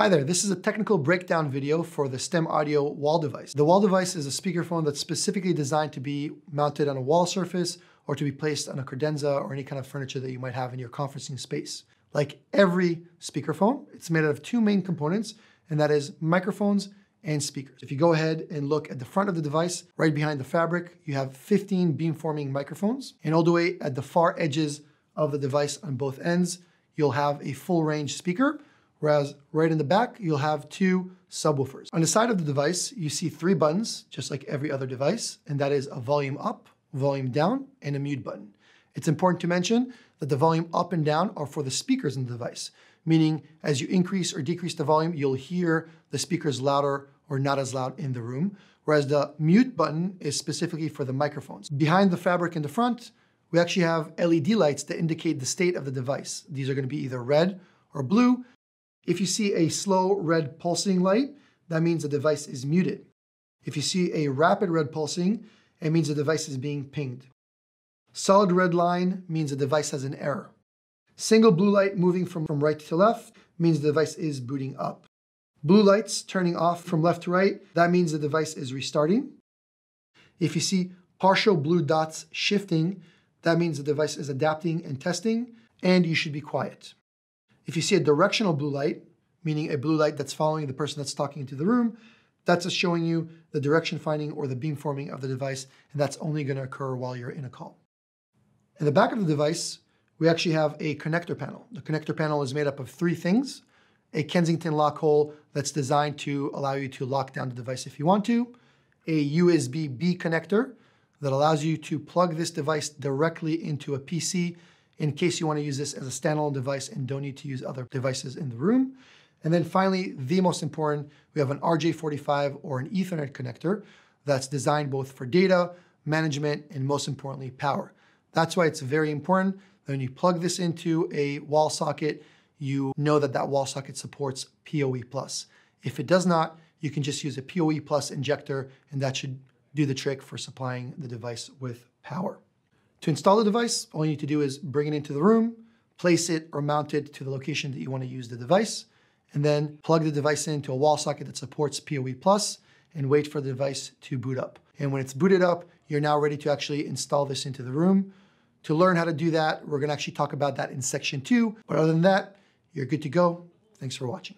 Hi there, this is a technical breakdown video for the STEM Audio wall device. The wall device is a speakerphone that's specifically designed to be mounted on a wall surface or to be placed on a credenza or any kind of furniture that you might have in your conferencing space. Like every speakerphone, it's made out of two main components, and that is microphones and speakers. If you go ahead and look at the front of the device, right behind the fabric, you have 15 beamforming microphones, and all the way at the far edges of the device on both ends, you'll have a full range speaker whereas right in the back, you'll have two subwoofers. On the side of the device, you see three buttons, just like every other device, and that is a volume up, volume down, and a mute button. It's important to mention that the volume up and down are for the speakers in the device, meaning as you increase or decrease the volume, you'll hear the speakers louder or not as loud in the room, whereas the mute button is specifically for the microphones. Behind the fabric in the front, we actually have LED lights that indicate the state of the device. These are gonna be either red or blue, if you see a slow red pulsing light, that means the device is muted. If you see a rapid red pulsing, it means the device is being pinged. Solid red line means the device has an error. Single blue light moving from, right to left means the device is booting up. Blue lights turning off from left to right, that means the device is restarting. If you see partial blue dots shifting, that means the device is adapting and testing, and you should be quiet. If you see a directional blue light, meaning a blue light that's following the person that's talking into the room, that's just showing you the direction finding or the beam forming of the device, and that's only going to occur while you're in a call. In the back of the device, we actually have a connector panel. The connector panel is made up of three things. A Kensington lock hole that's designed to allow you to lock down the device if you want to. A USB-B connector that allows you to plug this device directly into a PC in case you want to use this as a standalone device and don't need to use other devices in the room. And then finally, the most important, we have an RJ45 or an Ethernet connector that's designed both for data, management, and most importantly, power. That's why it's very important that when you plug this into a wall socket, you know that that wall socket supports PoE+. If it does not, you can just use a PoE Plus injector and that should do the trick for supplying the device with power. To install the device, all you need to do is bring it into the room, place it or mount it to the location that you want to use the device, and then plug the device into a wall socket that supports PoE Plus and wait for the device to boot up. And when it's booted up, you're now ready to actually install this into the room. To learn how to do that, we're gonna actually talk about that in section two. But other than that, you're good to go. Thanks for watching.